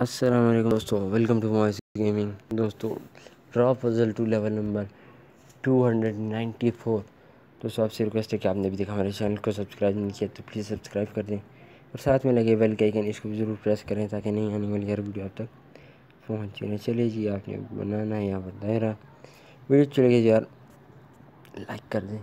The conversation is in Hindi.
असलम दोस्तों वेलकम टू मॉइस गेमिंग दोस्तों draw puzzle two level number 294 दोस्तों, आपसे रिक्वेस्ट है कि आपने अभी तक हमारे चैनल को सब्सक्राइब नहीं किया तो प्लीज़ सब्सक्राइब कर दें। और साथ में लगे बेल के आइकन इसको भी ज़रूर प्रेस करें ताकि नहीं आने वाली हर वीडियो आप तक पहुँचे ना चले जी। आपने बनाना है यहाँ पर दायरा वीडियो चलेगी यार लाइक कर दें।